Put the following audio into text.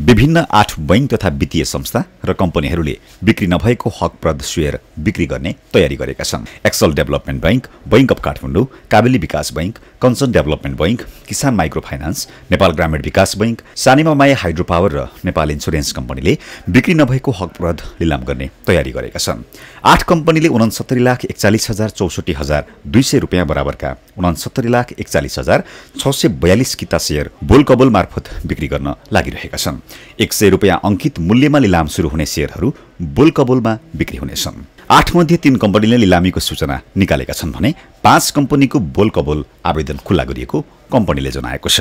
विभिन्न आठ बैङ्क तथा वित्तीय संस्था र कम्पनीहरूले बिक्री नभएको हकप्रद सेयर बिक्री गर्ने तयारी गरेका छन्। Excel development bank bank of Kathmandu Kabeli Bikas bank Kanchan development bank Kisan micro finance Nepal Gramin Bikas bank Sanima Maya hydro power र नेपाल इन्सुरेन्स कम्पनीले बिक्री नभएको हकप्रद लिलाम गर्ने तयारी गरेका छन्। आठ कम्पनीले उनसत्तरी लाख एकचालिस हजार चौसठी हजार दुई सय रुपियाँ बराबरका उनसत्तरी लाख एकचालिस हजार छ सय बयालिस किता सेयर बोल कबोल मार्फत बिक्री गर्न लागिरहेका छन्। एक सय रुपियाँ अङ्कित मूल्यमा लिलाम सुरु हुने सेयरहरू बोल कबोलमा बिक्री हुनेछन्। आठ मध्ये तीन कम्पनीले लिलामीको सूचना निकालेका छन् भने पाँच कम्पनीको बोल कबोल आवेदन खुल्ला गरिएको कम्पनीले जनाएको छ।